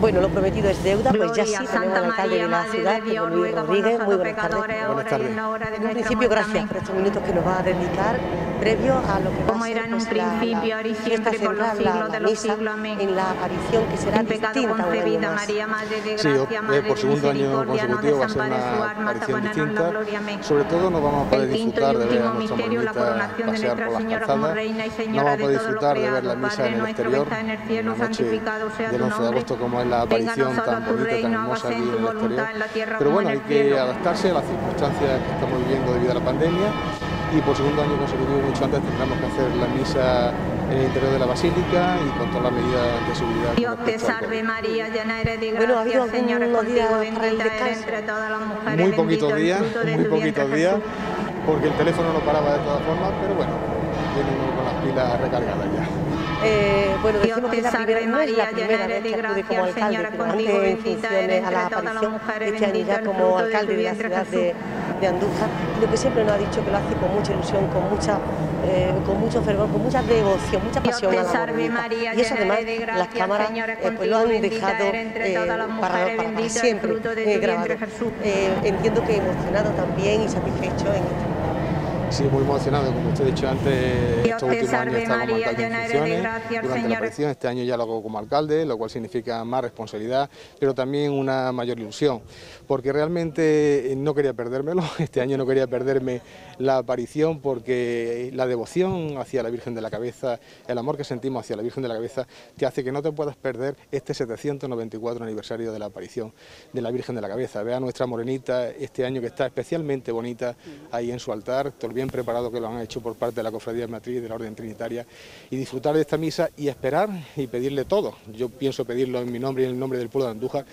Bueno, lo prometido es deuda, pues ya sí tenemos al alcalde de la ciudad, Luis Rodríguez. Muy buenas tardes. Buenas tardes. En un principio, gracias por estos minutos que nos va a dedicar previo a lo que va Como a ser era en un pues, la- principio, la ahora y siempre, por los siglos la- de la los misa, siglos. Amén. En la aparición que será En pecado distinta un año concebida, más. María, Madre de Sí, Gracia, eh, Madre por de segundo año consecutivo va a ser una aparición la distinta. gloria. Sobre todo no vamos a poder disfrutar de ver a nuestra la de pasear por las calzadas. Reina y No Señora vamos a de poder disfrutar de ver la misa Padre en el nuestro que exterior. estás en el cielo, Una noche santificado sea del tu 11 de nombre. agosto como es la aparición nosotros tan tu bonita, tan reino, hermosa hágase aquí en tu el voluntad exterior. en la tierra Pero bueno, en hay que cielo. adaptarse a las circunstancias que estamos viviendo debido a la pandemia y por segundo año consecutivo, mucho antes, tendremos que hacer la misa en el interior de la basílica y con todas las medidas de seguridad. Dios te salve. María, llena eres de Bueno, ha gracia, Señor es contigo, bendita eres entre todas las mujeres, Muy poquitos días, muy poquitos días, porque el teléfono no paraba de todas formas, pero bueno, viene uno con las pilas recargadas ya. Eh, bueno, decimos que es la primera, no es la primera vez que acude gracia, como alcalde, pero antes en funciones a la aparición, este año ya como alcalde de la ciudad de, de Andújar, lo que siempre nos ha dicho que lo hace con mucha ilusión, con mucha, eh, con mucho fervor, con mucha devoción, mucha pasión a la. María, Y eso además de las gracia, cámaras Señor es eh, pues lo han dejado eh, todas las para, mujeres, para- para siempre grabado. Eh, entiendo que emocionado también y satisfecho en este Sí, muy emocionado, como usted ha dicho antes, Dios estos últimos años he estado como alcalde en funciones gracia, durante la Señor. aparición, este año ya lo hago como alcalde, lo cual significa más responsabilidad, pero también una mayor ilusión, porque realmente eh, no quería perdérmelo, este año no quería perderme la aparición porque la devoción hacia la Virgen de la Cabeza, el amor que sentimos hacia la Virgen de la Cabeza, te hace que no te puedas perder este 794 aniversario de la aparición de la Virgen de la Cabeza. Ve a nuestra morenita este año que está especialmente bonita ahí en su altar, todo bien preparado que lo han hecho por parte de la Cofradía Matriz de la Orden Trinitaria y disfrutar de esta misa y esperar y pedirle todo. Yo pienso pedirlo en mi nombre y en el nombre del pueblo de Andújar,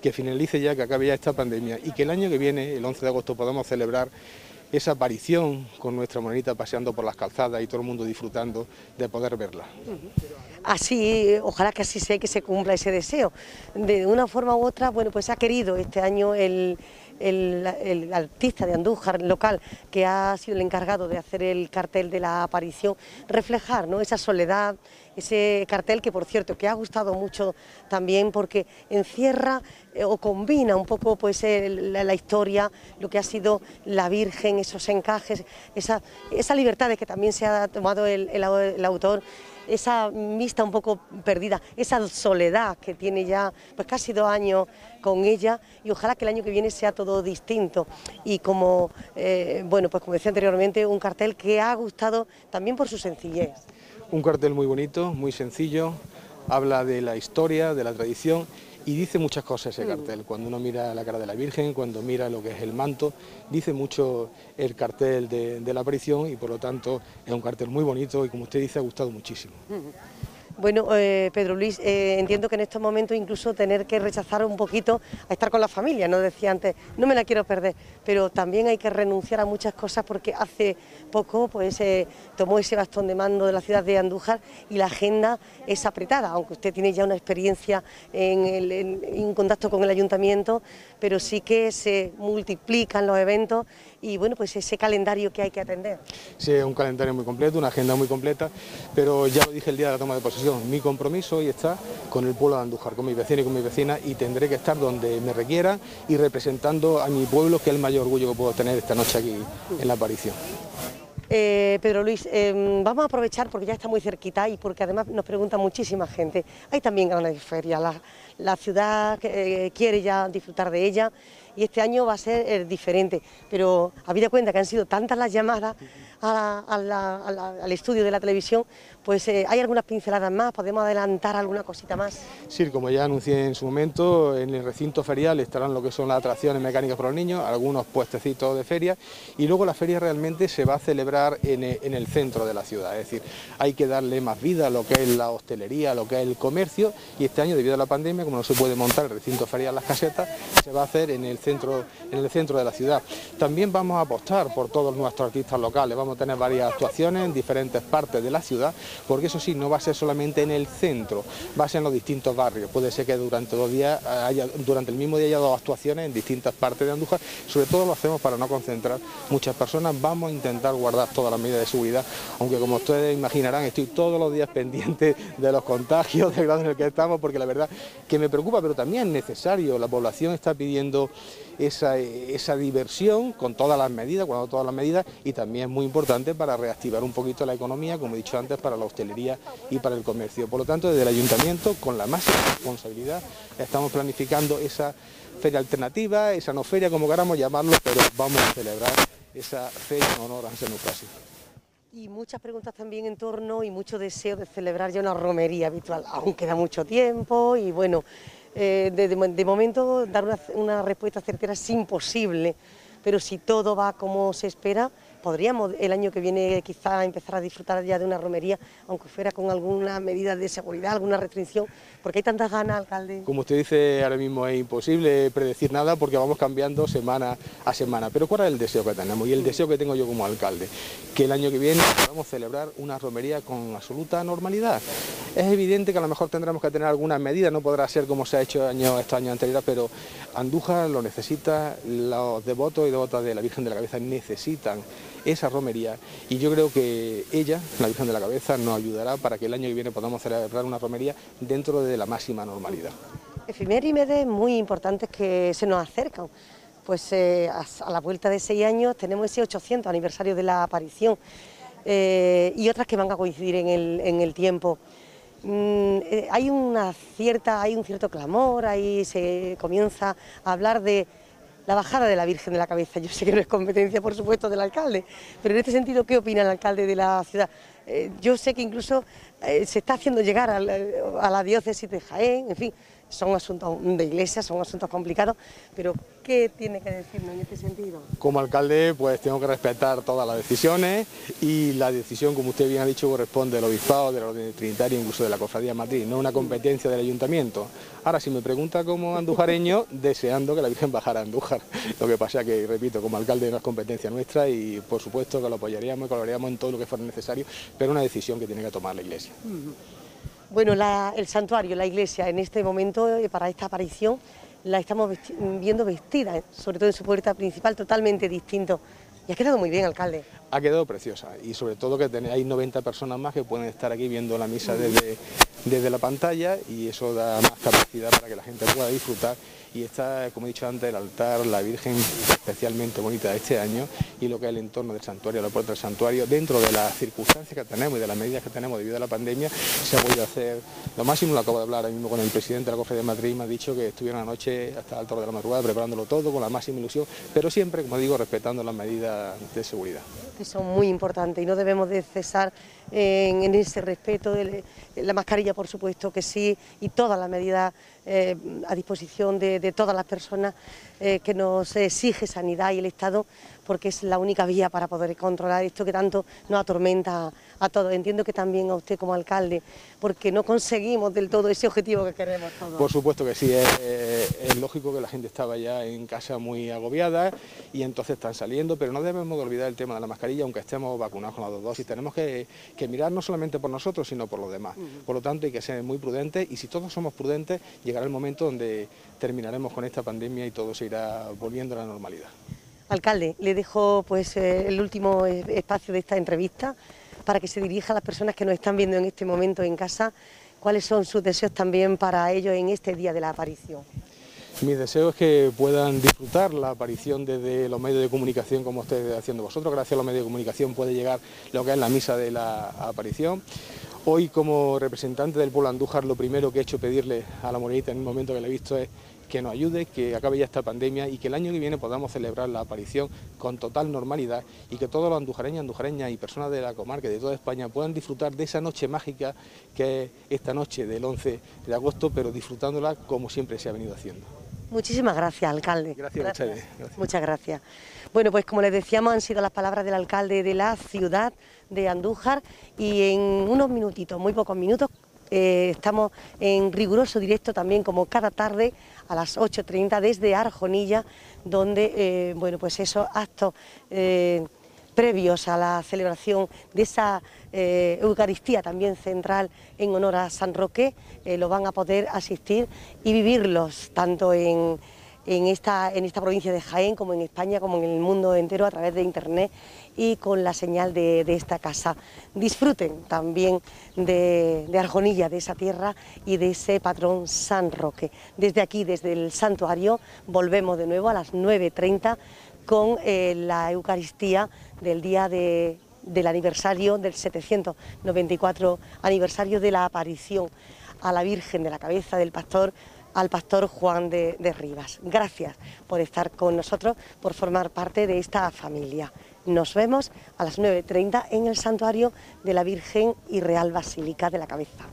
que finalice ya, que acabe ya esta pandemia y que el año que viene, el 11 de agosto, podamos celebrar esa aparición con nuestra morenita paseando por las calzadas y todo el mundo disfrutando de poder verla. Así, ojalá que así sea, que se cumpla ese deseo. De una forma u otra, bueno, pues ha querido este año el, el- artista de Andújar local, que ha sido el encargado de hacer el cartel de la aparición, reflejar ¿no? esa soledad, ese cartel que, por cierto, que ha gustado mucho también porque encierra eh, o combina un poco pues la, historia, lo que ha sido la Virgen, esos encajes, esa, esa libertad de que también se ha tomado el- el autor esa vista un poco perdida, esa soledad que tiene ya pues casi dos años con ella y ojalá que el año que viene sea todo distinto y como eh, bueno pues como decía anteriormente un cartel que ha gustado también por su sencillez. Un cartel muy bonito, muy sencillo, habla de la historia, de la tradición y dice muchas cosas ese cartel. Cuando uno mira la cara de la Virgen, cuando mira lo que es el manto, dice mucho el cartel de, la aparición y por lo tanto es un cartel muy bonito y como usted dice ha gustado muchísimo. Bueno, eh, Pedro Luis, eh, entiendo que en estos momentos incluso tener que rechazar un poquito a estar con la familia, no decía antes, no me la quiero perder, pero también hay que renunciar a muchas cosas porque hace poco pues eh, tomó ese bastón de mando de la ciudad de Andújar y la agenda es apretada, aunque usted tiene ya una experiencia en, el- en- en contacto con el ayuntamiento, pero sí que se multiplican los eventos y bueno, pues ese calendario que hay que atender. Sí, es un calendario muy completo, una agenda muy completa, pero ya lo dije el día de la toma de posesión, mi compromiso hoy está con el pueblo de Andújar, con mis vecinos y con mis vecinas y tendré que estar donde me requieran y representando a mi pueblo, que es el mayor orgullo que puedo tener esta noche aquí en la aparición. Eh, Pedro Luis, eh, vamos a aprovechar porque ya está muy cerquita y porque además nos pregunta muchísima gente. Hay también grandes ferias, la, la ciudad eh, quiere ya disfrutar de ella y este año va a ser diferente, pero habida cuenta que han sido tantas las llamadas al estudio de la televisión, pues eh, hay algunas pinceladas más, podemos adelantar alguna cosita más. Sí, como ya anuncié en su momento, en el recinto ferial estarán lo que son las atracciones mecánicas para los niños, algunos puestecitos de feria y luego la feria realmente se va a celebrar en e- en el centro de la ciudad, es decir, hay que darle más vida a lo que es la hostelería, a lo que es el comercio y este año debido a la pandemia, como no se puede montar el recinto ferial Las Casetas, se va a hacer en el centro, en el centro de la ciudad. También vamos a apostar por todos nuestros artistas locales, vamos a tener varias actuaciones en diferentes partes de la ciudad, porque eso sí, no va a ser solamente en el centro, va a ser en los distintos barrios. Puede ser que durante dos días haya, durante el mismo día haya dos actuaciones en distintas partes de Andújar, sobre todo lo hacemos para no concentrar muchas personas, vamos a intentar guardar todas las medidas de seguridad, aunque como ustedes imaginarán estoy todos los días pendiente de los contagios, del grado en el que estamos, porque la verdad que me preocupa, pero también es necesario, la población está pidiendo esa, diversión con todas las medidas, cuando todas las medidas, y también es muy importante para reactivar un poquito la economía, como he dicho antes, para la hostelería y para el comercio. Por lo tanto, desde el ayuntamiento, con la máxima responsabilidad, estamos planificando esa feria alternativa, esa no feria, como queramos llamarlo, pero vamos a celebrar esa feria en honor a José Nucasio. Y muchas preguntas también en torno y mucho deseo de celebrar ya una romería habitual. Aún queda mucho tiempo y bueno, eh, de, momento dar una, una respuesta certera es imposible, pero si todo va como se espera, podríamos el año que viene quizá empezar a disfrutar ya de una romería, aunque fuera con alguna medida de seguridad, alguna restricción, porque hay tantas ganas, alcalde. Como usted dice, ahora mismo es imposible predecir nada porque vamos cambiando semana a semana, pero ¿cuál es el deseo que tenemos? Y el deseo que tengo yo como alcalde, que el año que viene podamos celebrar una romería con absoluta normalidad. Es evidente que a lo mejor tendremos que tener algunas medidas, no podrá ser como se ha hecho estos años anteriores, pero Andújar lo necesita, los devotos y devotas de la Virgen de la Cabeza necesitan esa romería y yo creo que ella, la Virgen de la Cabeza, nos ayudará para que el año que viene podamos celebrar una romería dentro de la máxima normalidad. Efemérides muy importantes que se nos acercan. Pues eh, a, la vuelta de seis años tenemos ese 800 aniversario de la aparición eh, y otras que van a coincidir en el tiempo. Mm, eh, hay una cierta, hay un cierto clamor, ahí se comienza a hablar de la bajada de la Virgen de la Cabeza. Yo sé que no es competencia, por supuesto, del alcalde, pero en este sentido, ¿qué opina el alcalde de la ciudad? Eh, yo sé que incluso eh, se está haciendo llegar a a la diócesis de Jaén, en fin, son asuntos de iglesia, son asuntos complicados, pero ¿qué tiene que decirme en este sentido? Como alcalde, pues tengo que respetar todas las decisiones y la decisión, como usted bien ha dicho, corresponde al obispado, de la orden trinitaria, incluso de la cofradía matriz, no una competencia del ayuntamiento. Ahora, si me pregunta como andujareño, deseando que la Virgen bajara a Andújar. Lo que pasa que, repito, como alcalde no es competencia nuestra y por supuesto que lo apoyaríamos y colaboraríamos en todo lo que fuera necesario, pero una decisión que tiene que tomar la iglesia. Uh -huh. Bueno, la, el santuario, la iglesia, en este momento, eh, para esta aparición, la estamos viendo vestida, eh, sobre todo en su puerta principal, totalmente distinto. Y ha quedado muy bien, alcalde. Ha quedado preciosa y sobre todo que hay 90 personas más que pueden estar aquí viendo la misa desde, desde la pantalla y eso da más capacidad para que la gente pueda disfrutar y está, como he dicho antes, el altar, la Virgen especialmente bonita de este año y lo que es el entorno del santuario, la puerta del santuario, dentro de las circunstancias que tenemos y de las medidas que tenemos debido a la pandemia, se ha podido hacer lo máximo, lo acabo de hablar ahora mismo con el presidente de la Cofradía de Madrid, me ha dicho que estuvieron anoche hasta alta hora de la madrugada preparándolo todo con la máxima ilusión, pero siempre, como digo, respetando las medidas de seguridad. Que son muy importantes y no debemos de cesar en, en ese respeto, de la mascarilla por supuesto que sí, y todas las medidas eh, a disposición de, todas las personas eh, que nos exige sanidad y el Estado, porque es la única vía para poder controlar esto que tanto nos atormenta a, todos. Entiendo que también a usted como alcalde, porque no conseguimos del todo ese objetivo que queremos todos. Por supuesto que sí, es, es lógico que la gente estaba ya en casa muy agobiada y entonces están saliendo, pero no debemos de olvidar el tema de la mascarilla, aunque estemos vacunados con las dos dosis. Tenemos que, que mirar no solamente por nosotros, sino por los demás. Por lo tanto, hay que ser muy prudentes y si todos somos prudentes, llegará el momento donde terminaremos con esta pandemia y todo se irá volviendo a la normalidad. Alcalde, le dejo pues eh, el último espacio de esta entrevista para que se dirija a las personas que nos están viendo en este momento en casa, cuáles son sus deseos también para ellos en este día de la aparición. Mi deseo es que puedan disfrutar la aparición desde los medios de comunicación como ustedes haciendo vosotros. Gracias a los medios de comunicación puede llegar lo que es la misa de la aparición. Hoy como representante del pueblo Andújar lo primero que he hecho pedirle a la Morenita en el momento que la he visto es que nos ayude, que acabe ya esta pandemia y que el año que viene podamos celebrar la aparición con total normalidad y que todos los andujareños, andujareñas y personas de la comarca y de toda España puedan disfrutar de esa noche mágica que es esta noche del 11 de agosto, pero disfrutándola como siempre se ha venido haciendo. Muchísimas gracias, alcalde. Gracias, gracias. a ustedes. Gracias. Muchas gracias. Bueno, pues como les decíamos, han sido las palabras del alcalde de la ciudad de Andújar y en unos minutitos, muy pocos minutos, Eh, estamos en riguroso directo también como cada tarde a las 8.30 desde Arjonilla, donde eh, bueno, pues esos actos eh, previos a la celebración de esa Eucaristía también central en honor a San Roque, lo van a poder asistir y vivirlos tanto en en esta, en esta provincia de Jaén, como en España, como en el mundo entero a través de Internet y con la señal de, esta casa. Disfruten también de, Arjonilla, de esa tierra y de ese patrón San Roque. Desde aquí, desde el santuario, volvemos de nuevo a las 9.30 con eh, la Eucaristía del día del aniversario, del 794 aniversario de la aparición a la Virgen de la cabeza del pastor al pastor Juan de, Rivas. Gracias por estar con nosotros, por formar parte de esta familia. Nos vemos a las 9.30 en el santuario de la Virgen y Real Basílica de la Cabeza.